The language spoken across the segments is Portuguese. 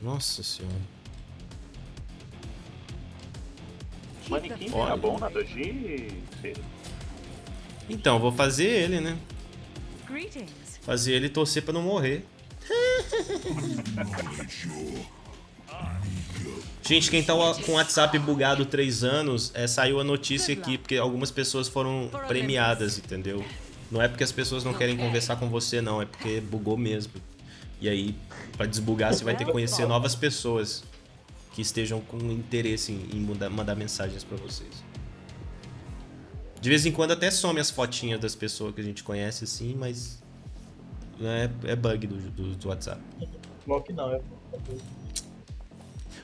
Nossa senhora. Manequim Olha. era bom na Doji? Então, vou fazer ele, né? Greetings. Fazer ele torcer pra não morrer. Gente, quem tá com o WhatsApp bugado 3 anos, é, saiu a notícia aqui, porque algumas pessoas foram premiadas, entendeu? Não é porque as pessoas não querem conversar com você, não, é porque bugou mesmo. E aí, pra desbugar, você vai ter que conhecer novas pessoas que estejam com interesse em, mudar- mandar mensagens pra vocês. De vez em quando até some as fotinhas das pessoas que a gente conhece, assim, mas é, é bug do, do, do WhatsApp. Block não, é.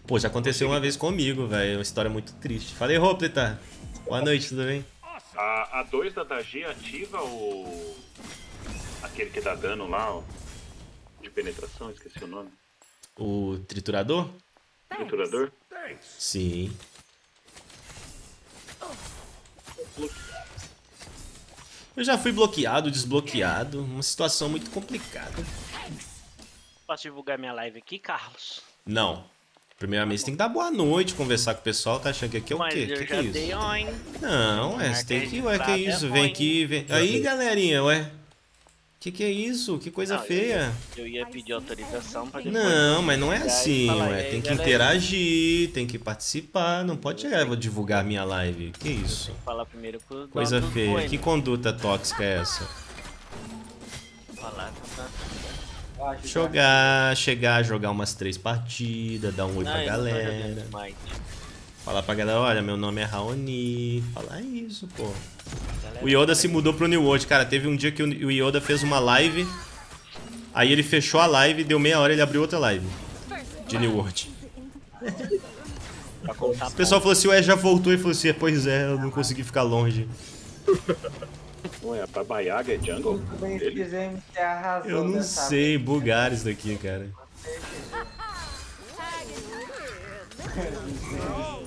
Pô, já aconteceu uma vez comigo, velho. Uma história muito triste. Falei, Ropleta. Boa noite, tudo bem? A, a 2 da Dagi ativa o. aquele que dá dano lá, ó. Penetração, esqueci o nome. O triturador? Triturador? Sim. Eu já fui bloqueado, desbloqueado. Uma situação muito complicada. Posso divulgar minha live aqui, Carlos? Não. Primeiramente, você tem que dar boa noite, conversar com o pessoal. Tá achando que aqui é o Mas quê? eu Que é isso? on. Não, ué, você tem que. Ué, que é isso? Vem aqui, vem. Aí, galerinha, ué. Que que é isso? Que coisa Não, eu feia. Eu ia pedir autorização pra depois. Não, mas não é assim, ué. "E aí, Tem que galera?" interagir, tem que participar. Não pode chegar e vou divulgar minha live. Que isso? Falar primeiro Coisa feia. Que conduta tóxica é essa? Falar? Acho Jogar, chegar, jogar umas três partidas, dar um oi Não, pra galera. Falar pra galera, olha, meu nome é Raoni. Falar isso, pô. O Yoda se mudou pro New World. Cara, teve um dia que o Yoda fez uma live. Aí ele fechou a live, deu meia hora ele abriu outra live. De New World. Pra O pessoal falou assim, ué, já voltou e falou assim, pois é, eu não consegui ficar longe. Ué, a Babaiaga é jungle? Eu não sei, bugar isso daqui, cara.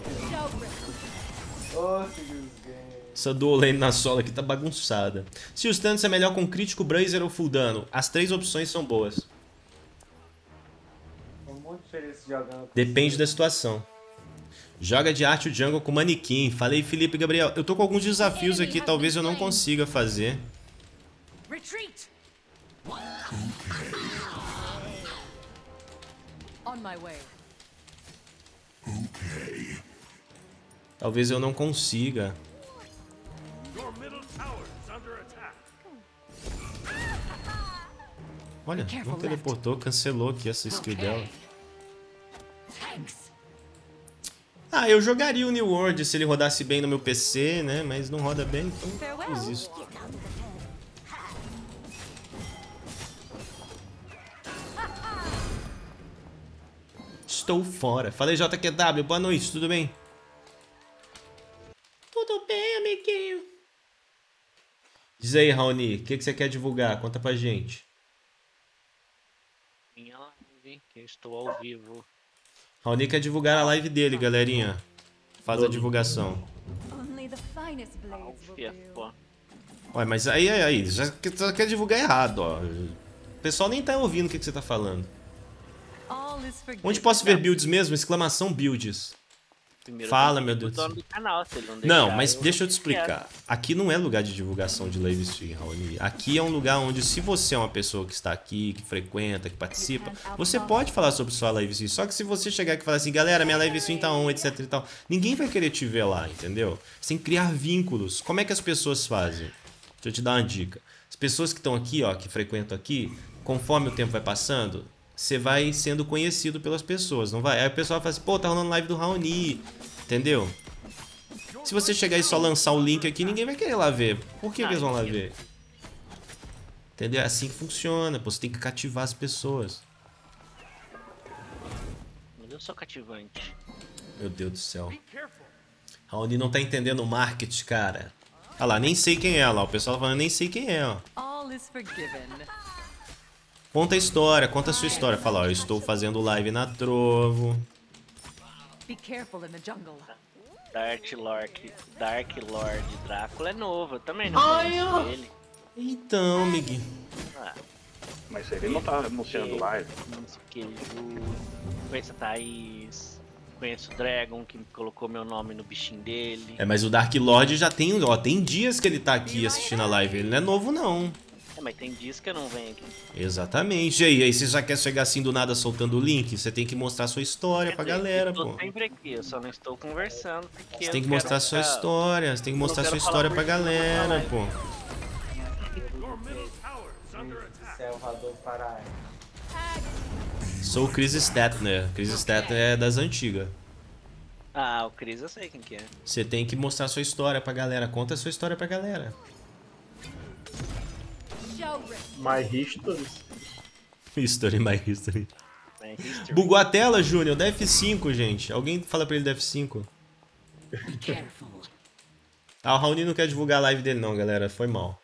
Essa dual lane na sola aqui tá bagunçada. Se o stance é melhor com crítico, brazer ou full dano, as três opções são boas. Depende da situação. Joga de arte o jungle com manequim. Falei, Felipe e Gabriel. Eu tô com alguns desafios aqui, talvez eu não consiga fazer. Retreat. On my way. Talvez eu não consiga. Olha, não teleportou, cancelou aqui essa skill dela. Ah, eu jogaria o New World se ele rodasse bem no meu PC, né? Mas não roda bem, então desisto. Estou fora. Falei JQW, boa noite, tudo bem? Tudo bem, amiguinho. Diz aí, Raoni, o que, que você quer divulgar? Conta pra gente. minha live, que eu estou ao vivo. Raoni quer divulgar a live dele, galerinha. Faz a divulgação. Only the finest blades will Fia, do. pô. Ué, mas aí, aí, aí, já que- já quer divulgar errado, ó. O pessoal nem tá ouvindo o que, que você tá falando. Onde posso ver builds mesmo? Exclamação builds. Primeiro Fala, eu meu Deus do pro dono do canal, se ele não Não, deixar, mas deixa eu te quero. explicar. Aqui não é lugar de divulgação de live stream, Raoni. Aqui é um lugar onde, se você é uma pessoa que está aqui, que frequenta, que participa, você pode falar sobre sua live stream. Só que se você chegar aqui e falar assim, galera, minha live stream tá on, etc e tal, ninguém vai querer te ver lá, entendeu? Você tem que criar vínculos. Como é que as pessoas fazem? Deixa eu te dar uma dica. As pessoas que estão aqui, ó, que frequentam aqui, conforme o tempo vai passando, você vai sendo conhecido pelas pessoas, não vai? Aí o pessoal fala assim, pô, tá rolando live do Raoni, entendeu? Se você chegar e só lançar o link aqui, ninguém vai querer lá ver. Por que, que eles vão lá ver? Entendeu? É assim que funciona, pô. Você tem que cativar as pessoas. Mas eu sou cativante. Meu Deus do céu. Raoni não tá entendendo o marketing, cara. Olha lá, nem sei quem é lá. O pessoal falando, nem sei quem é, ó. All is forgiven. Conta a história, conta a sua história. Fala, ó, eu estou fazendo live na Trovo. Be careful in the jungle. Dark Lord, Dark Lord Drácula é novo, eu também não conheço ele. Então, Miguel. Ah, Mas ele não tá anunciando live. Conheço o Queijo, conheço a Thaís, conheço o Dragon, que colocou meu nome no bichinho dele. É, mas o Dark Lord já tem, ó, tem dias que ele tá aqui assistindo a live. Ele não é novo, não. Mas tem dias que eu não venho aqui. Exatamente. E aí, aí você já quer chegar assim do nada soltando o link? Você tem que mostrar sua história pra Quer dizer, galera, eu tô pô. sempre aqui, eu só não estou conversando porque Você tem que mostrar sua história, você tem que mostrar sua quero história falar pra por cima da galera, pô. Salvador. Sou o Chris Statner. Chris Statner é das antigas. Ah, o Cris eu sei quem que é. Você tem que mostrar sua história pra galera. Conta a sua história pra galera. My History. History, my history. History. Bugou a tela, Júnior. Da F5, gente. Alguém fala pra ele da F5. Ah, o Raoni não quer divulgar a live dele não, galera. Foi mal.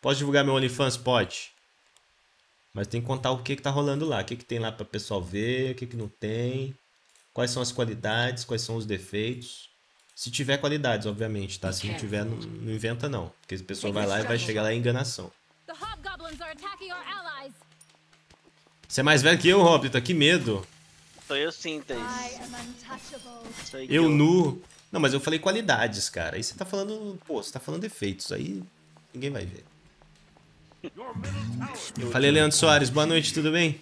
Posso divulgar meu OnlyFans? Pode. Mas tem que contar o que que tá rolando lá. O que que tem lá pra pessoal ver, o que que não tem. Quais são as qualidades, quais são os defeitos. Se tiver qualidades, obviamente, tá? Se não tiver, não, não inventa não. Porque a pessoa vai lá e vai chegar lá em enganação. Você é mais velho que eu, Hobbit. Que medo. Sou eu sim, Thaís. Sou Eu nu. Não, mas eu falei qualidades, cara. Aí você tá falando. Pô, você tá falando defeitos. Aí ninguém vai ver. Falei, Leandro Soares. Boa noite, tudo bem?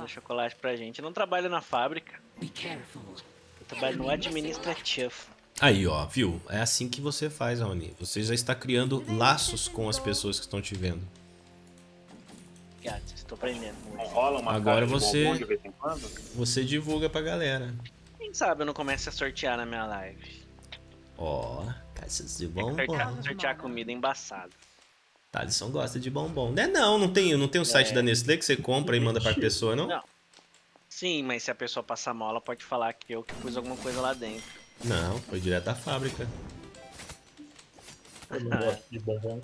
Um chocolate pra gente. Eu não trabalho na fábrica. Eu trabalho no administrativo. Aí, ó, viu? É assim que você faz, Raoni. Você já está criando laços com as pessoas que estão te vendo. Obrigado, estou aprendendo rola uma Agora você- bombom de vez em quando? Você divulga pra galera. Quem sabe eu não comece a sortear na minha live. Ó, caixas de Sortear, bombom. sortear comida embaçada. Thalisson gosta de bombom. Não é não, não tem, não tem o site É. da Nestlé que você compra e manda pra pessoa, não? Não. Sim, mas se a pessoa passar mal, ela pode falar que eu que pus alguma coisa lá dentro. Não, foi direto da fábrica. Eu não gosto de bombom.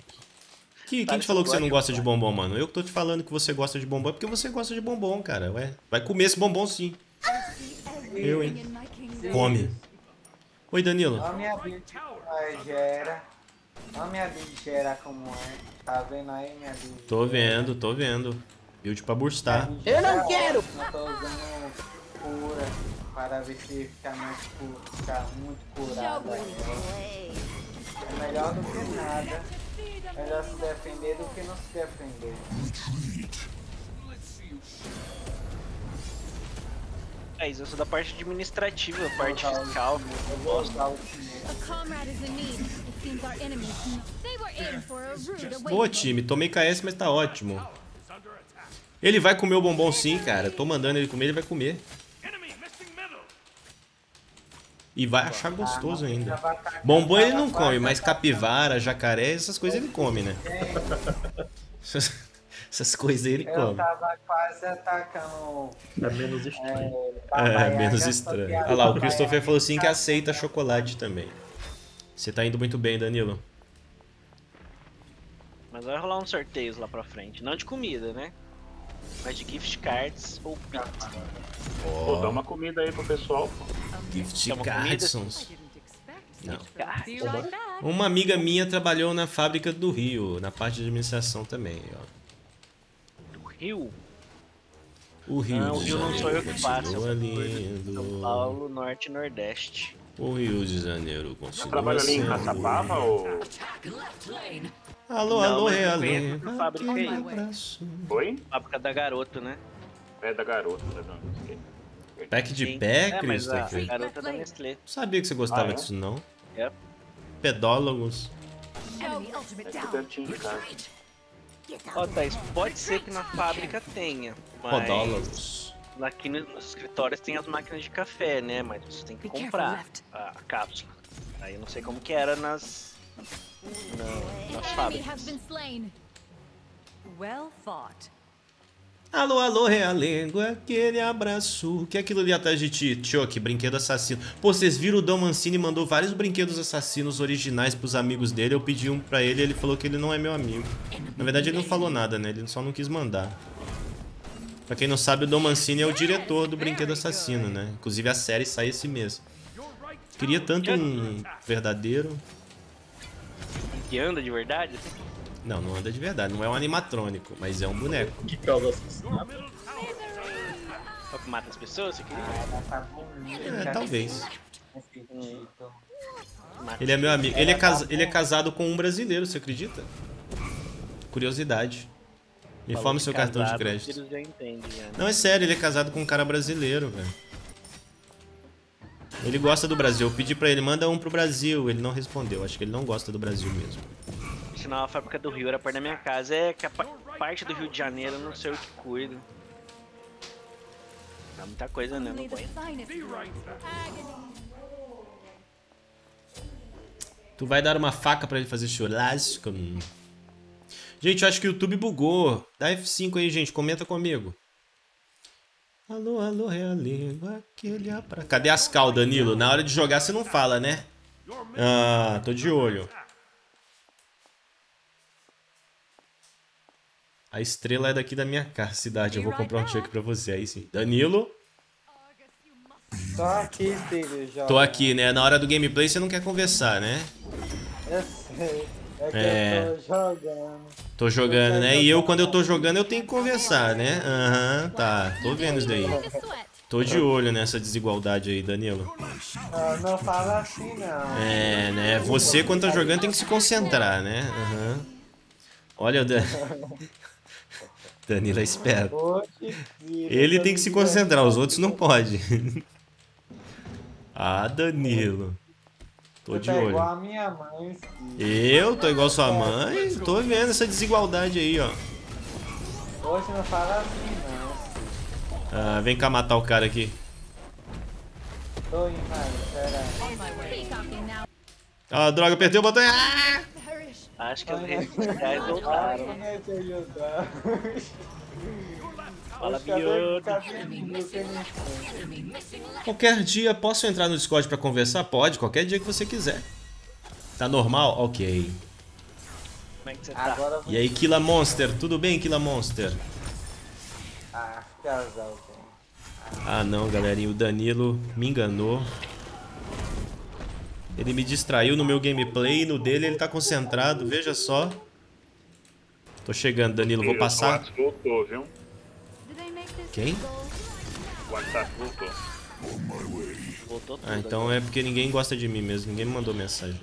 Que, quem te falou que você não gosta de bombom. mano? Eu que tô te falando que você gosta de bombom é porque você gosta de bombom, cara. Ué, vai comer esse bombom sim. Eu, hein? Come. Oi, Danilo. Olha a minha build a gera. Olha a minha build gera como é. Tá vendo aí minha build? Tô vendo, tô vendo. Build pra burstar. Eu não quero! Eu tô usando cura para ver se fica mais cu- fica muito curado. É melhor do que nada. Melhor se defender do que não se defender. É isso, eu sou da parte administrativa, parte Vou usar o- fiscal. Eu vou usar o. A a awakening. time, tomei KS, mas tá ótimo. Ele vai comer o bombom sim, cara. Tô mandando ele comer, ele vai comer. E vai achar gostoso ainda. Bombom ele não come, mas capivara, jacaré, essas coisas ele come, né? Essas coisas ele Eu come. tava quase atacando. É menos estranho. É, menos Yaga, estranho. Olha lá, o Christopher falou assim que aceita chocolate também. Você tá indo muito bem, Danilo. Mas vai rolar uns sorteios lá pra frente. Não de comida, né? Mas de gift cards ou pizza. Pô, dá uma comida aí pro pessoal. Gift Chama comida? Cardsons. I didn't expect Não. such a- Be right back. Uma amiga minha trabalhou na fábrica do Rio, na parte de administração também, ó. Do Rio, O Rio Não, o de Rio não sou eu Janeiro que faço, lindo. São Paulo, Norte e Nordeste. O Rio de Janeiro Você continua trabalha ali em Caçapava ou. Alô, Não, alô, essa fábrica aí. Oi? Fábrica da Garoto, né? É da garota, né? Pack de pé, é, mas a, a Christopher? garota da Nestlé. Não sabia que você gostava Ah, é? disso, não. Yep. Pedólogos. É de casa. Ó, Thaís, pode ser que na fábrica tenha, mas Podólogos. aqui nos escritórios tem as máquinas de café, né? Mas você tem que comprar a, a cápsula. Aí eu não sei como que era nas, na- An nas enemy has fábricas. been slain. Well fought. Alô, alô, Realengo, aquele abraço. Que é aquilo ali atrás de ti? Choque, brinquedo assassino. Pô, vocês viram o Dom Mancini mandou vários brinquedos assassinos originais pros amigos dele. Eu pedi um pra ele e ele falou que ele não é meu amigo. Na verdade, ele não falou nada, né? Ele só não quis mandar. Pra quem não sabe, o Dom Mancini é o diretor do Brinquedo Assassino, né? Inclusive a série sai esse mês. Queria tanto um verdadeiro. Que anda de verdade? assim? Não, não anda de verdade. Não é um animatrônico, mas é um boneco. Que causa assassinato. Só que mata as pessoas, você queria? Ah, tá bonita. É, talvez. Ele é meu amigo. Ele é, casa- ele é casado com um brasileiro, você acredita? Curiosidade. Me seu cartão de crédito. Já já. Não, é sério, ele é casado com um cara brasileiro, velho. Ele gosta do Brasil. Eu pedi pra ele, manda um pro Brasil. Ele não respondeu. Acho que ele não gosta do Brasil mesmo. Sinal, a fábrica do Rio era perto da minha casa. É que a pa- parte do Rio de Janeiro eu não sei o que cuido. Dá muita coisa, né? Não. Tu vai dar uma faca pra ele fazer churrasco? Gente, eu acho que o YouTube bugou. Dá F5 aí, gente. Comenta comigo. Alô, alô, é a língua que olha pra... Cadê as cal, Danilo? Na hora de jogar você não fala, né? Ah, tô de olho. A estrela é daqui da minha casa, cidade. Eu vou comprar um cheque pra você. Aí sim. Danilo, Tô aqui, filho, joga. tô aqui, né? Na hora do gameplay você não quer conversar, né? Eu sei. É que É. eu tô jogando. Tô jogando, né? E eu, quando eu tô jogando, eu tenho que conversar, né? Aham, tá. Tô vendo isso daí. Tô de olho nessa desigualdade aí, Danilo. Não, não fala assim, não. É, né? Você, quando tá jogando, tem que se concentrar, né? Aham. Olha o Dan... Danilo é esperto. Ele tem que se concentrar, os outros não podem. Ah, Danilo. Tô Você de tá igual olho. a minha mãe, filho. Eu tô igual sua mãe. Tô vendo essa desigualdade aí, ó. Hoje não fala assim, não. Ah, vem cá matar o cara aqui. Tô indo pera. Ah, droga, apertei o botão. Ah! Acho que os redes Ai, sociais voltaram. Fala? Qualquer dia, posso entrar no Discord pra conversar? Pode, qualquer dia que você quiser. Tá normal? Ok. Como é que você tá? Eu vou... E aí, Killa Monster, tudo bem, Killa Monster? Ah, casal. Ah não, galerinha, o Danilo me enganou. Ele me distraiu no meu gameplay, no dele ele tá concentrado, veja só. Tô chegando, Danilo, vou passar. Voltou, viu? Quem? WhatsApp voltou. Voltou tudo. Ah, então é porque ninguém gosta de mim mesmo, ninguém me mandou mensagem.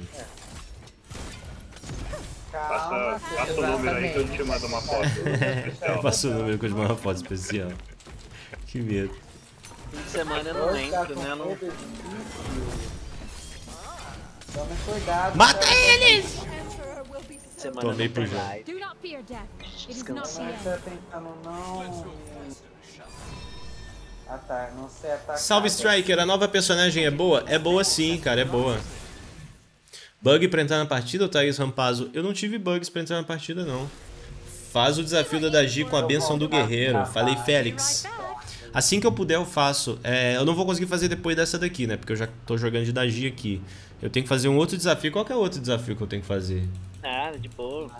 Calma, Passa, passa o número aí que eu te mando uma foto especial. Passa o número que eu te mando uma foto especial. Que medo. Fim de semana eu não com né? Não... Tome cuidado. Mata cara. eles! Semana Tomei não pro tem jogo. live. Tentando não. Ah tá, não sei atacar. Salve Striker, a nova personagem é boa? É boa sim, cara, é boa. Bug pra entrar na partida, Thaís Rampazzo? Eu não tive bugs pra entrar na partida, não. Faz o desafio da Dagi com a benção do guerreiro. Falei, Félix. Assim que eu puder, eu faço. É, eu não vou conseguir fazer depois dessa daqui, né? Porque eu já tô jogando de Dagi aqui. Eu tenho que fazer um outro desafio. Qual que é o outro desafio que eu tenho que fazer? Nada, de boa.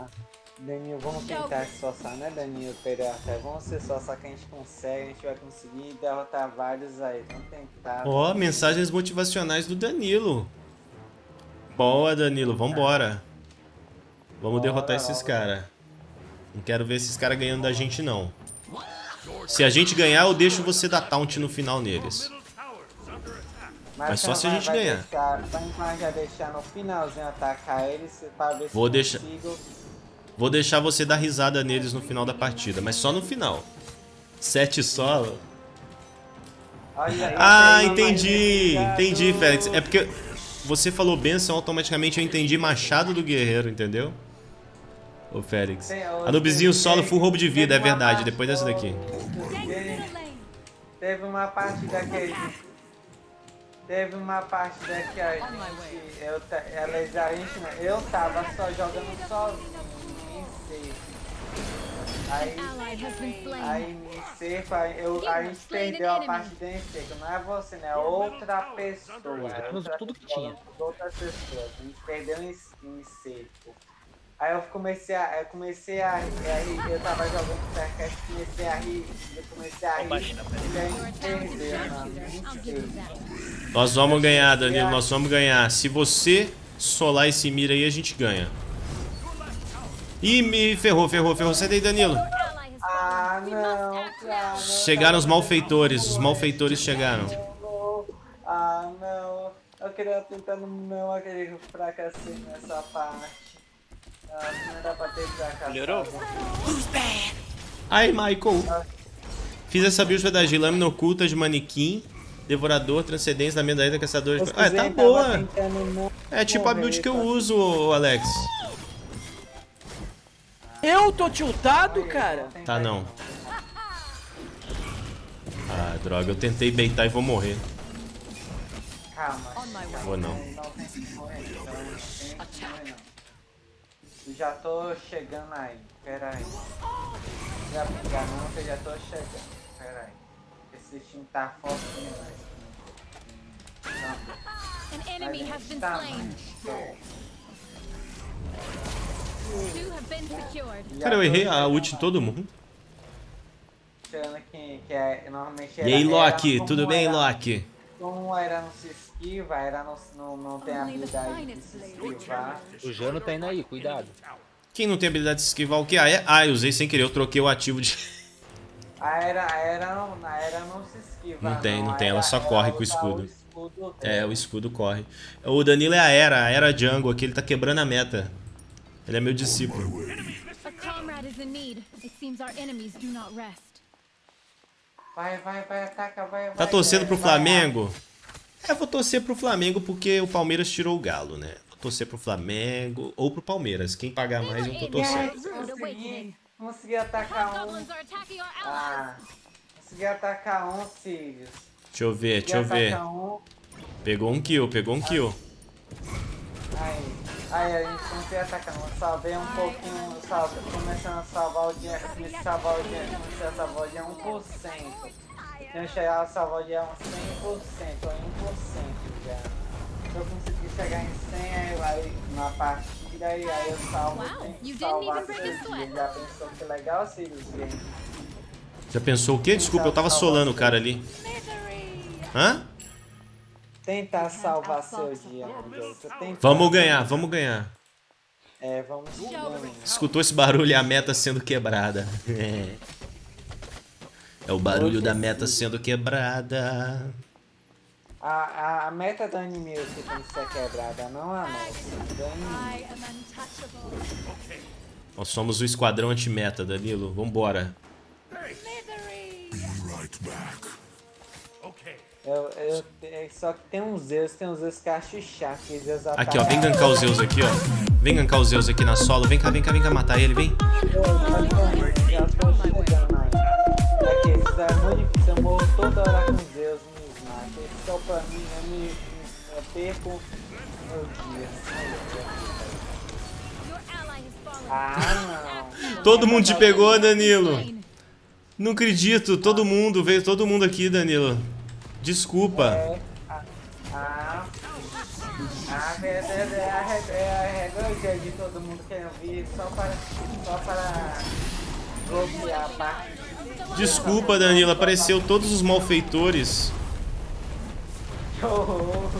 Danilo, vamos tentar se esforçar, né, Danilo Pereira? Vamos se esforçar que a gente consegue, a gente vai conseguir derrotar vários aí. Vamos tentar. Ó, mensagens motivacionais do Danilo. Boa, Danilo, vambora. Vamos Bora, derrotar esses bora. caras. Não quero ver esses caras ganhando da gente, não. Se a gente ganhar, eu deixo você dar taunt no final neles. Mas só se a gente ganhar. Deixar, vai já deixar no finalzinho atacar eles pra ver se Vou deixar- consigo. Vou deixar você dar risada neles no final da partida, mas só no final. Sete solo? Olha Ah, entendi. Entendi. Félix. É porque você falou benção, automaticamente eu entendi Machado do Guerreiro, entendeu? Ô, Félix. Anubizinho solo, full roubo de vida, é verdade, depois dessa daqui. Teve, uma partida que. Teve uma partida que a gente. Eu, ta- aliás, a gente eu tava só jogando sozinho, em safe. Aí, aí em safe, aí eu, a gente perdeu a partida em safe. Não é você, né? É outra pessoa. é outra tudo que pessoa, tinha. Outras pessoas. A gente perdeu em, em safe. Aí eu comecei a. Eu comecei a. Aí eu tava jogando Starcast, comecei a rir. Eu comecei a rir. Baixinho, E a gente perdeu, mano. I'll give you that. Nós vamos ganhar, Danilo, nós vamos ganhar. Se você solar esse mira aí, a gente ganha. Ih, me ferrou, ferrou, ferrou. Sai daí, Danilo. Ah, não, cara. Chegaram os malfeitores. Os malfeitores chegaram. Ah, não. Eu queria tentar não aquele fracassei nessa parte. Melhorou? Ai, Michael. Fiz essa build pra dar de lâmina oculta de manequim, devorador, transcendência da medalha caçador de... Ah, tá boa. É tipo a build que eu uso, ô, Alex. Eu tô tiltado, cara? Tá não. Ah, droga, eu tentei beitar e vou morrer. Calma. Vou não tem que morrer, não. Já tô chegando aí. Pera aí. Já pegar não, que eu já tô chegando. Pera aí. Esse time tá forte demais. Não, An enemy has been tá, slain. mas- Two have been secured. Já Cara, eu errei a ult em todo mundo. Aqui, que é, normalmente E aí, Loki? era Tudo bem, era- Loki? Como era não esquiva, era não, não, não tem habilidade de se esquivar. O Jano tá indo aí, cuidado. Quem não tem habilidade de esquivar o que? Ah, é? Ah, eu usei sem querer, eu troquei o ativo de... A era, a era, não, a era não se esquiva. Não tem, não a tem, ela só corre com o escudo. o escudo É, o escudo corre. O Danilo é a Era, a Era Jungle aqui, ele tá quebrando a meta. Ele é meu discípulo. Rest. Vai, vai, vai, ataca, vai, vai. Tá torcendo pro vai, Flamengo? É, vou torcer pro Flamengo porque o Palmeiras tirou o Galo, né? Vou torcer pro Flamengo ou pro Palmeiras. Quem pagar mais, eu tô torcendo. Consegui, awakening. consegui atacar um. Ah, consegui atacar um, Sirius. Deixa eu ver, deixa eu ver. atacar um. Pegou um kill, pegou um kill. Aí, aí a gente não tem atacando. Eu salvei um pouquinho, salve, começando a salvar o dinheiro, comecei a salvar o dinheiro, comecei a salvar o dinheiro 1%. Eu chegar a dinheiro uns 100%, ou 1% já. Se eu conseguir chegar em 100, aí vai na partida, aí, aí eu salvo Wow, didn't salvar even break a seu sweat. dia. Já pensou que legal, Sirius Game? Já pensou o quê? Desculpa, eu tava solando o cara ali. Hã? Tentar salvar seu dia, meu Deus. Eu tentar- Vamos ganhar, vamos ganhar. É, vamos ganhar. Escutou esse barulho e a meta sendo quebrada. É o barulho da meta sendo quebrada. A, a, a meta do anime que tem que ser quebrada, não a nossa. Do anime. I am untouchable. Nós somos o esquadrão anti-meta, Danilo. Vambora. Eu, eu, é, só que tem uns Zeus, tem uns Zeus que acham chato, que Zeus Aqui, ó. Vem gankar os Zeus aqui, ó. Vem gankar os Zeus aqui na solo. Vem cá, vem cá, vem cá matar ele, vem. Eu, eu. É que isso difícil, eu morro toda hora com no Smash. Esse só pra mim, eu me, me eu perco meu dia. Ah, não. Todo mundo te pegou, Danilo. Não acredito. Todo mundo, veio todo mundo aqui, Danilo. Desculpa. É, ah, ah, ah, é, é, é a regra, a regra de todo mundo querendo vir só para, só para bloquear a parte. Desculpa, Danilo. Apareceu todos os malfeitores. Horror,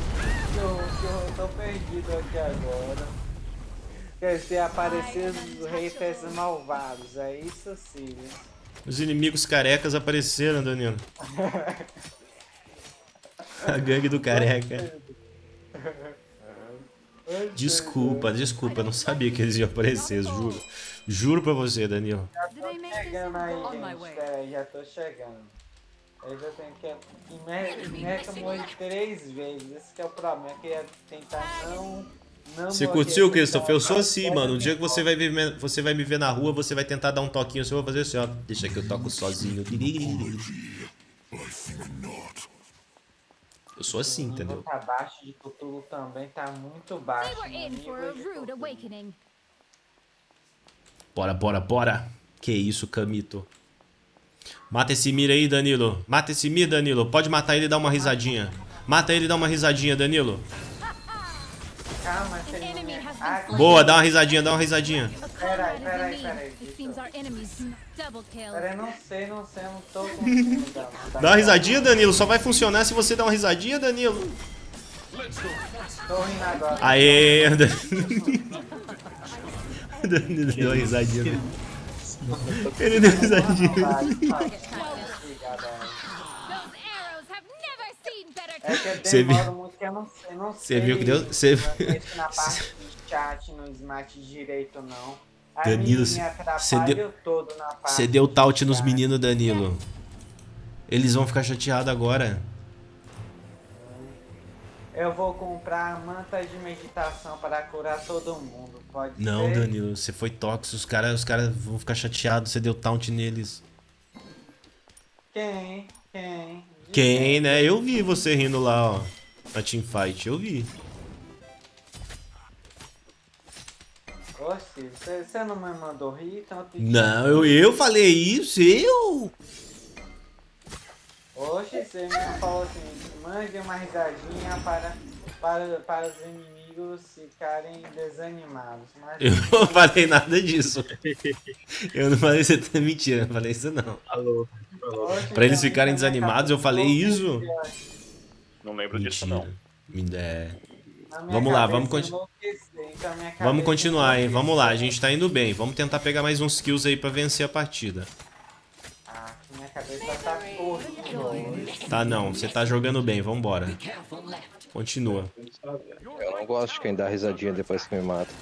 eu tô perdido aqui agora. Quer dizer, aparecer os reis malvados, é isso sim. Os inimigos carecas apareceram, Danilo. A gangue do careca. Desculpa, desculpa. Eu não sabia que eles iam aparecer, juro. Juro pra você, Danilo. I make this? Chegando aí, gente, peraí, já tô chegando. Eu já tenho que. Merca morre três vezes, esse que é o problema, que é tentar não. não Você curtiu, Christopher? Eu sou assim, mano. O dia que você vai, ver, você vai me ver na rua, você vai tentar dar um toquinho, você vai fazer assim, ó. Deixa que eu toco sozinho. Eu sou assim, O nível entendeu? Tá baixo de Cthulhu também, tá muito They baixo. were no in for a nível de rude awakening. Bora, bora, bora. Que isso, Camito. Mata esse Mir aí, Danilo. Mata esse Mir, Danilo. Pode matar ele e dar uma risadinha. Mata ele e dá uma risadinha, Danilo. Calma. Boa, dá uma risadinha, dá uma risadinha. Peraí, peraí, peraí. Peraí, não sei, não sei, não tô conseguindo dar Dá uma risadinha, Danilo. Só vai funcionar se você dar uma risadinha, Danilo. Tô rindo agora. Aê, Ele deu uma risadinha. Ele deu uma risadinha. É Você sei. Você viu que deu- você- na parte de chat no Smart direito, não. A Danilo, você- deu- Você deu taut nos meninos, Danilo. Eles vão ficar chateados agora. Eu vou comprar manta de meditação para curar todo mundo. Pode Não, ser? Danilo, você foi tóxico. Os caras os cara vão ficar chateados. Você deu taunt neles. Quem? Quem? De Quem, né? Eu vi você rindo lá, ó. Na teamfight, eu vi. Oxe, você você não me mandou rir? Então eu te- Não, eu, eu falei isso, eu. Oxe, você me falou assim, mande uma risadinha para, para, para os inimigos ficarem desanimados. Mas Eu não falei nada disso. Eu não falei isso, é mentira, não falei isso não. Alô, Pra eles então, ficarem então, desanimados, eu falei isso? Não lembro disso, Mentira. não. Me der. Na minha Vamos lá, vamos conti- enlouqueceu, então Vamos continuar, hein? Vamos lá, a gente tá indo bem. Vamos tentar pegar mais uns kills aí pra vencer a partida. Cabeça tá hoje. Tá não, você tá jogando bem, vambora. Continua. Eu não gosto de quem dá risadinha depois que me mata.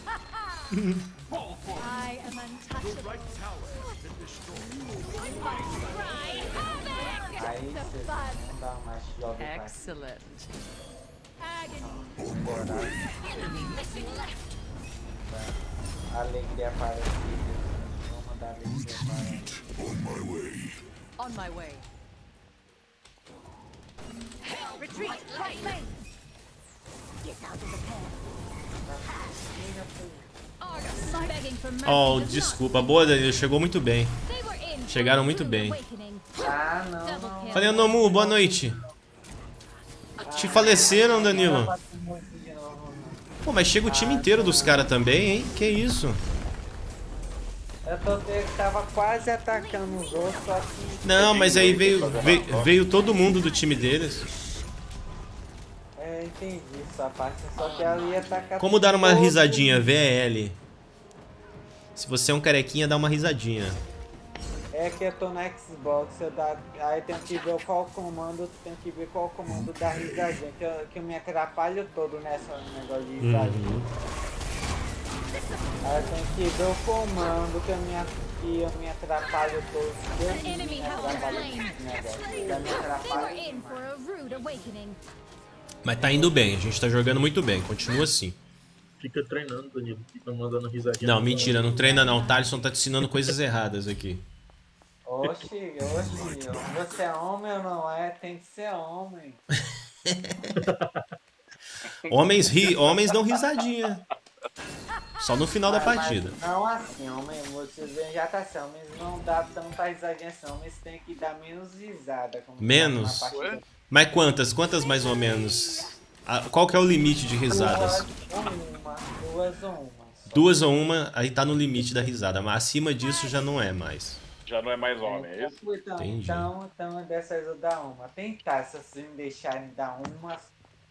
Excellent. alegria para os filhos. Vamos dar alegria para On my way. Retreat, right lane. Argus, begging for mercy Oh, desculpa. Boa, Danilo, chegou muito bem. Chegaram muito bem. Ah, não. Falei, Nomu, boa noite. Te faleceram, Danilo. Pô, mas chega o time inteiro dos caras também, hein? Que isso? Eu tô eu tava quase atacando os outros, só que. Não, mas aí veio, veio, veio todo mundo do time deles. É, entendi essa parte. Só que ela ia atacar. Como dar uma risadinha? VL. Se você é um carequinha, dá uma risadinha. É que eu tô no Xbox, eu dá, aí tem que ver qual comando, tem que ver qual comando da risadinha, que eu, que eu me atrapalho todo nessa negócio de risadinha. Uhum. Eu tenho que ver o comando que eu me, que eu me atrapalho todo. Deus me. Mas tá indo bem, a gente tá jogando muito bem. Continua assim. Fica treinando, Danilo. Fica mandando risadinha. Não, mentira, não treina não. O Thaleson tá te ensinando coisas erradas aqui. Oxi, oxi, você é homem ou não é? Tem que ser homem. Homens ri, homens dão risadinha. Só no final da Mas- mas partida. Não assim, homem, vocês veem já tá assim, homens não dá tanta risadinha assim, homens tem que dar menos risada. como Menos? Mas quantas? Quantas mais ou menos? Qual que é o limite de risadas? Duas ou uma, duas ou uma. só. Duas ou uma, aí tá no limite da risada. Mas acima disso já não é mais. Já não é mais homem, é isso? Então, Entendi. então, então dessas eu dar uma. Tentar, se vocês me deixarem dar uma,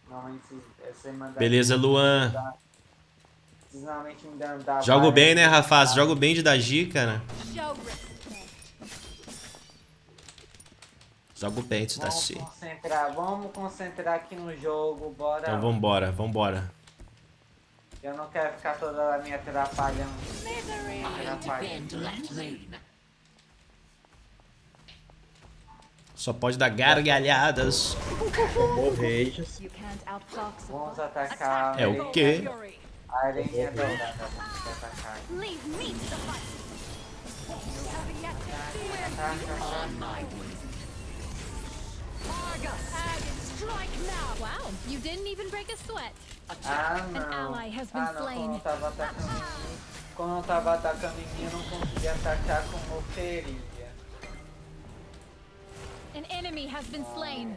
normalmente manda. Beleza, Luan. Vocês normalmente dar Jogo bem, né. Rafaz? Jogo bem de Dagi, cara. Show respect. Jogo bem de Vamos Dagi. concentrar, vamos concentrar aqui no jogo, bora. Então vambora, vambora. Eu não quero ficar toda hora me atrapalhando. Atrapalhando. Só pode dar gargalhadas. Outfox a Vamos atacar. É a o quê? Fury. A areninha dourada. Vamos atacar. Leave me to the fight. You haven't yet defeated Ataca, ataca. Argus. Agony, strike now. Wow, you didn't even break a sweat. Ah, An ally has been Ah, não. slain. Quando eu tava atacando em mim, quando eu tava atacando em mim, eu não conseguia atacar como eu queria. An enemy has been slain.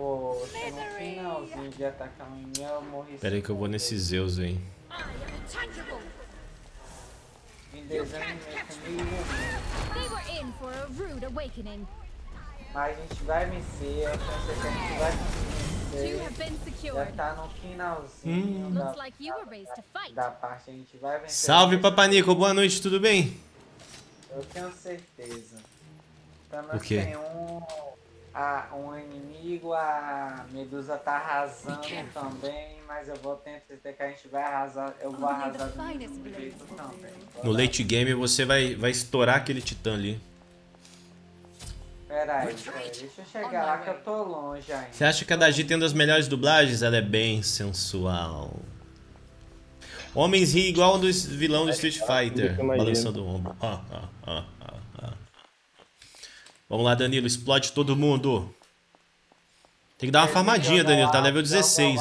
No finalzinho de atacar mim, eu morri. Pera aí que eu vou nesse Zeus aí. I am intangible. Me desanimei comigo. They were in for a rude awakening. Mas a gente vai vencer, eu tenho certeza que a gente vai been Já tá no finalzinho Hum. da, fight. da parte, a gente vai vencer. Salve, Papanico. Boa noite, tudo bem? Eu tenho certeza. Pelo O menos quê? tem um, a, um inimigo, a Medusa tá arrasando também, mas eu vou tentar que a gente vai arrasar. Eu vou arrasar do mesmo jeito também. No late game você vai, vai estourar aquele titã ali. Pera aí, deixa eu chegar lá que eu tô longe ainda. Você acha que a Dagi tem uma das melhores dublagens? Ela é bem sensual. Homens riem igual um dos vilão do Street Fighter, balançando o ombro. Ah, ah, ah, ah, ah. Vamos lá, Danilo, explode todo mundo. Tem que dar uma farmadinha, Danilo, tá level 16.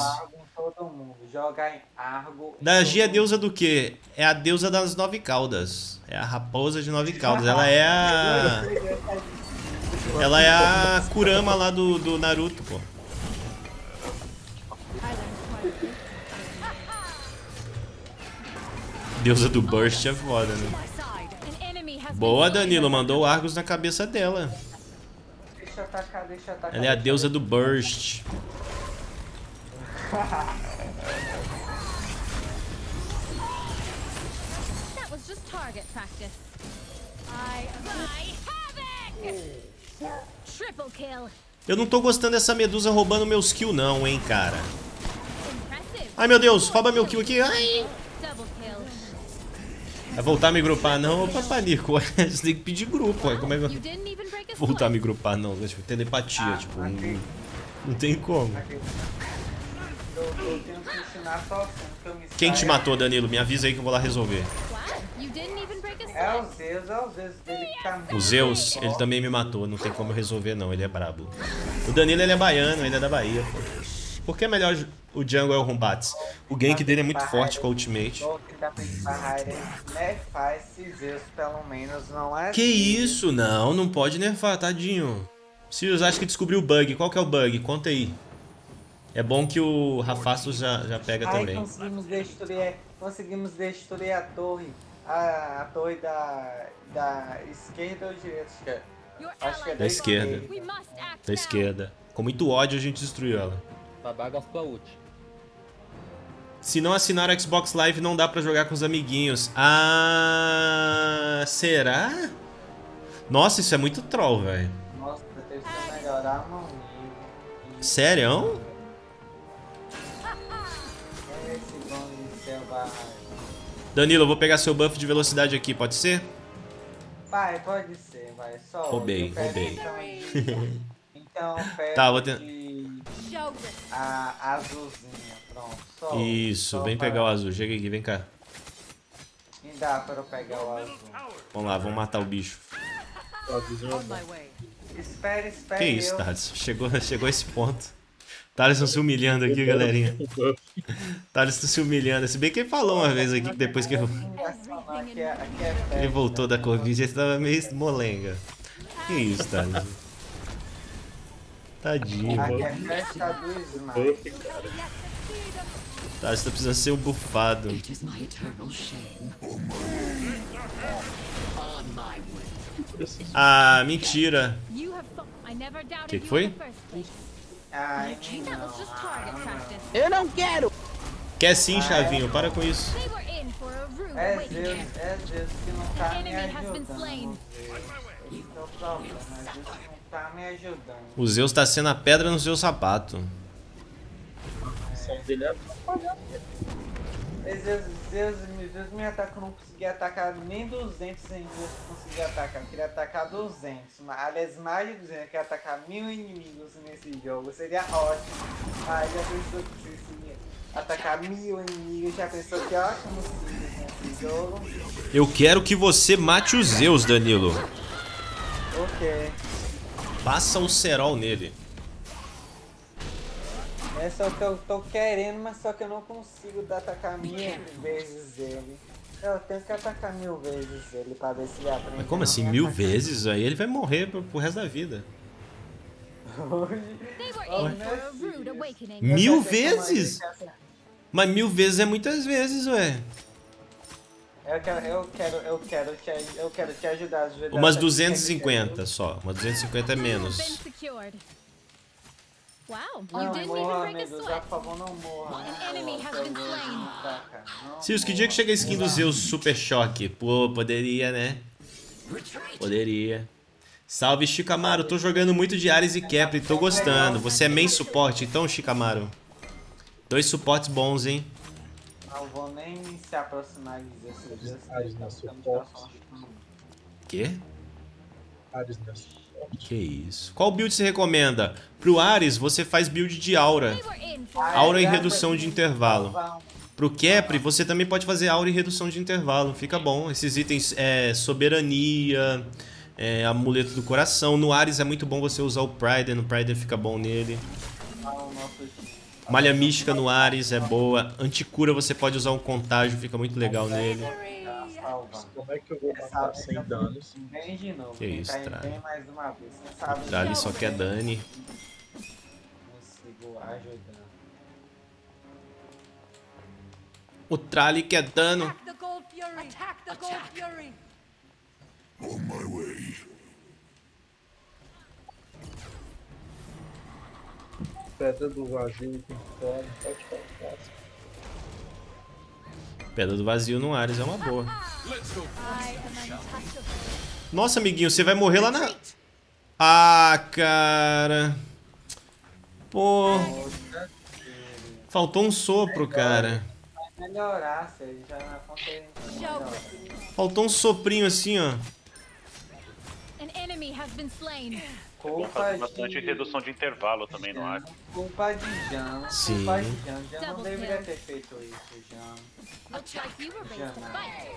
Joga em Argo. é deusa do quê? É a deusa das nove caudas. É a raposa de nove caudas. Ela é a. Ela é a Kurama lá do, do Naruto, pô. Deusa do Burst é foda, né? Boa, Danilo, mandou o Argus na cabeça dela. Deixa eu atacar, deixa eu atacar. Ela é a deusa do Burst. That was just target practice. I havoc. Triple kill. Eu não tô gostando dessa medusa roubando meus kills não, hein, cara. Ai, meu Deus, rouba meu kill aqui. Ai. Vai voltar a me grupar não, ô Papanico. Você tem que pedir grupo, ué. Como é que Voltar a me grupar não, tipo, telepatia, tipo, não, não tem como. Quem te matou, Danilo? Me avisa aí que eu vou lá resolver. É o Zeus, é o Zeus dele que tá O Zeus, ele também me matou, não tem como eu resolver não, ele é brabo. O Danilo, ele é baiano, ele é da Bahia, pô. Por que é melhor o jungle é o Rumbatz? O gank dele é muito forte com a ultimate. Não é? Que isso? Não, não pode nerfar, tadinho. Sirius, acho que descobriu o bug. Qual que é o bug? Conta aí. É bom que o Rafasto já, já pega Ai, também. conseguimos destruir, conseguimos destruir a torre. A, a torre da, da esquerda ou direita? Acho que é- que é Da esquerda. Da esquerda. Com muito ódio a gente destruiu ela. Babá gastou a ult. Se não assinar o Xbox Live, não dá pra jogar com os amiguinhos. Ah, será? Nossa, isso é muito troll, velho. Nossa, teve que melhorar meu nível. Sério? Esse bom de selvagem. Danilo, eu vou pegar seu buff de velocidade aqui, pode ser? Vai, pode ser, vai. Só Roubei, roubei. Então, então Tá, vou ter- de Show respect. A azulzinha, pronto. Só, Isso, só vem para- pegar o azul. Chega aqui, vem cá. Me dá pra eu pegar o azul. Vamos lá, vamos matar o bicho. É. Espera, espera. Que isso. Thales? Chegou, chegou a esse ponto. Thales se humilhando aqui, galerinha. Thales se humilhando. Se bem que ele falou uma vez aqui que depois que eu- é, é ele voltou da Covid, ele tava meio molenga. Que isso, Thales? Tadinho. Aqui é festa do tá precisando ser um bufado. Ah, mentira. Doubted Que foi? Ai, não. Eu não quero! Quer sim, Chavinho, para com isso. É. Zeus, é Zeus que não tá me ajudando. slain. Esse é o problema, tá me ajudando. O Zeus tá sendo a pedra no seu sapato. A dele é atrapalhar. Zeus, Zeus, Zeus me ataca, eu não consegui atacar nem 200 em Zeus consegui atacar. Eu queria atacar 200, mas, aliás, mais de 200. Eu queria atacar mil inimigos nesse jogo, seria ótimo. Ah, já pensou que você ia atacar mil inimigos, já pensou que ótimo nesse jogo? Eu quero que você mate o Zeus, Danilo. Ok. Passa o cerol nele. É só que eu tô querendo, mas só que eu não consigo dar- atacar mil vezes ele. Eu tenho que atacar mil vezes ele pra ver se ele aprende. Mas como assim? Mil atacar. vezes? Aí ele vai morrer pro, pro resto da vida. Eu Mil a vezes? acerta. Mas mil vezes é muitas vezes, ué. Eu quero, eu quero, eu quero te, eu quero te ajudar ajudar. Umas a- 250 só. Umas 250 é You menos. Wow, you Não, didn't morra, even break a Medusa, por favor, não morra. Sirius, que dia que chega a skin do Zeus Super Choque? Pô, poderia, né? Poderia. Salve, Chicamaro. Tô jogando muito de Ares e Kepler, tô gostando. Você é main suporte, então, Chicamaro? Dois suportes bons, hein? Não vou nem se aproximar de 16 dias. Ares na suporte. Quê? Ares nessa. Que isso. Qual build você recomenda? Pro Ares, você faz build de aura. They were in for Aura em redução de intervalo. Pro Kepri, você também pode fazer aura e redução de intervalo. Fica bom. Esses itens é soberania, é, amuleto do coração. No Ares é muito bom você usar o Pride, o Pride fica bom nele. Malha mística no Ares é boa. Anticura você pode usar um contágio, fica muito legal nele. Como é que eu vou matar sem danos? Vem de novo. Que isso, Trali. sabe Trali só quer Dani. Consigo ajudar. O Trali quer dano. Attack the Gold Fury! Attack the Gold Fury! Pedra do vazio fome, pode colocar. Pedra do vazio no Ares é uma boa. Untouchable. Nossa, amiguinho, você vai morrer lá na. Ah, cara. Pô. Faltou um sopro, cara. Vai melhorar, já. Faltou um soprinho assim, ó. An enemy has been slain. Fazer bastante de... redução de intervalo também no ar. Culpa de Jan. Sim. Culpa de Jan. Jan não Double deveria ter feito isso, to fight.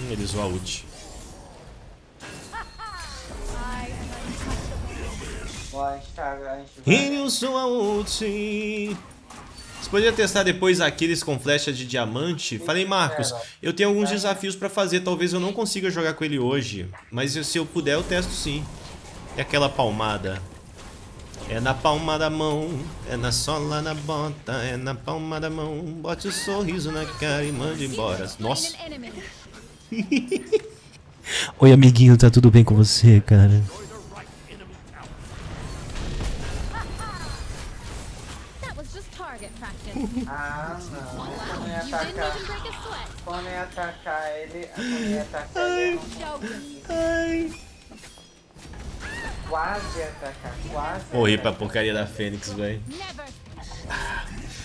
Hum, ele usou a ult. Bom, a gente tá... A gente vai... Ele usou a ult. Você poderia testar depois aqueles com flecha de diamante? Falei, Marcos, eu tenho alguns desafios pra fazer. Talvez eu não consiga jogar com ele hoje. Mas se eu puder, eu testo sim. E aquela palmada? É na palma da mão, é na sola da bota, é na palma da mão. Bote o sorriso na cara e mande embora. Nossa. Oi, amiguinho, tá tudo bem com você, cara? Consegui. Ai. Quase atacar. Quase Morri pra porcaria da Fênix, velho.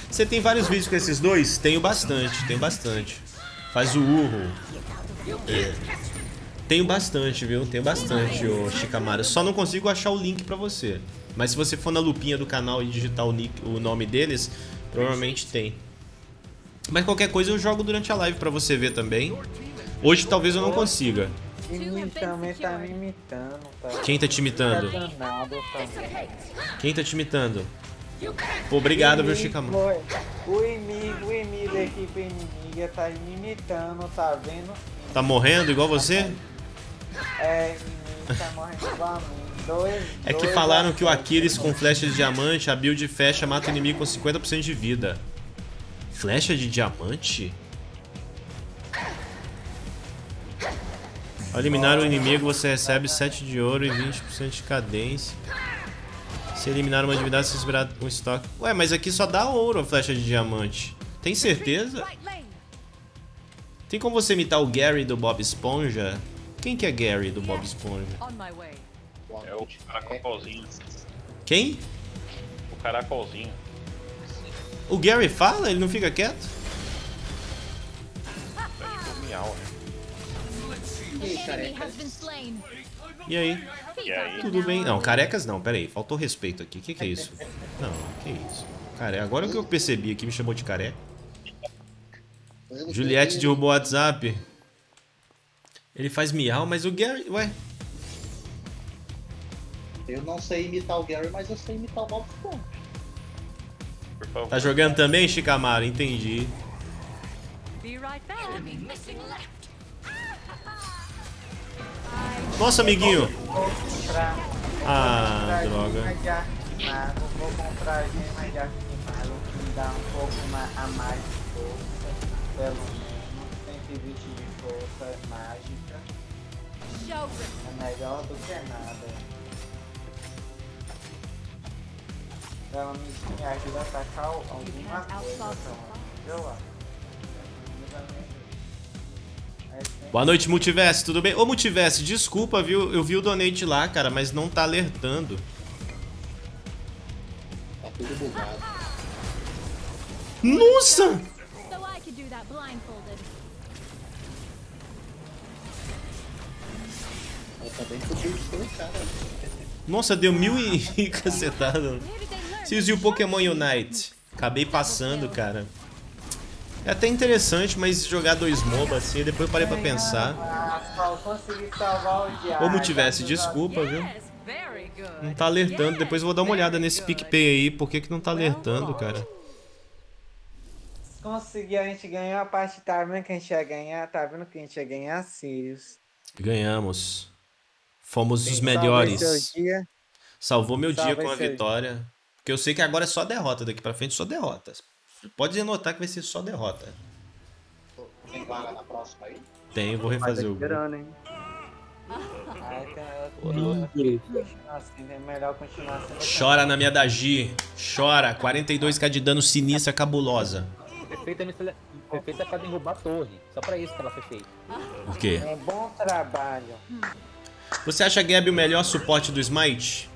Você tem vários vídeos com esses dois? Tenho bastante, tenho bastante. Faz o urro. É. Tenho bastante, viu? Tenho bastante, ô Shikamaru. Só não consigo achar o link pra você. Mas se você for na lupinha do canal e digitar o, nick, o nome deles, provavelmente tem. Mas qualquer coisa eu jogo durante a live pra você ver também. Hoje talvez eu não consiga. Tá me imitando, tá? Quem tá te imitando? Tá. Quem tá te imitando? Pô, obrigado, viu, Shikamaru? O inimigo, o inimigo da equipe inimiga tá me imitando, tá vendo? Tá morrendo igual você? É, inimigo tá morrendo igual a mim. Dois, É que falaram que o. Aquiles com flecha de diamante, a build fecha, mata o inimigo com 50% de vida. Flecha de diamante? Ao eliminar o inimigo, você recebe 7 de ouro e 20% de cadência. Se eliminar uma divindade, você receberá um estoque. Ué, mas aqui só dá ouro a flecha de diamante. Tem certeza? Tem como você imitar o Gary do Bob Esponja? Quem que é Gary do Bob Esponja? É o caracolzinho. Quem? O caracolzinho. O Gary fala? Ele não fica quieto? É tipo miau, né? E aí? E aí? Tudo bem? Não, carecas não, peraí, faltou respeito aqui. O que, que é isso? Não, que isso? Care... Agora que eu percebi aqui, me chamou de careca. Juliette derrubou o WhatsApp. Ele faz miau, mas o Gary. Ué, Eu não sei imitar o Gary, mas eu sei imitar o Bob Esponja. Tá jogando também, Chicamaro? Entendi. Be right back. Nossa, amiguinho! Vou comprar. vou Ah, comprar droga. de arquimago, Vou comprar gema de arquimago que me dá um pouco a mais de força. Pelo menos 120 de força mágica. É melhor do que nada. Ela me ajuda a atacar alguma coisa, então. Eu acho. Boa noite, Multiverse, tudo bem? Ô, Multiverse, desculpa, viu? Eu vi o donate lá, cara, mas não tá alertando. Tá tudo bugado. Nossa! O cara. Nossa, deu mil e cacetada. Se o Pokémon Unite. Acabei passando, cara. É até interessante, mas jogar dois MOBA assim, depois eu parei pra pensar. Só consegui salvar o diário. Ô, Multiverse, desculpa, viu? Não tá alertando. Depois eu vou dar uma olhada nesse PicPay aí. Por que que não tá alertando, cara? Consegui, a gente ganhou a parte, tá vendo que a gente ia ganhar? Tá vendo que a gente ia ganhar Sirius. Ganhamos. Fomos os melhores. dia. Salvou meu dia Salve com a vitória. Porque eu sei que agora é só derrota. Daqui pra frente só derrota. Pode anotar que vai ser só derrota. Tem vaga na próxima aí? Tem, vou refazer o. grupo. Esperando, hein? Assim, é melhor continuar sendo Chora na minha Dagi. Chora. 42k de dano sinistra cabulosa. Perfeita, mistura- perfeita pra derrubar a torre. Só pra isso que ela foi feita. Por quê? É bom trabalho. Você acha Gabi o melhor suporte do Smite?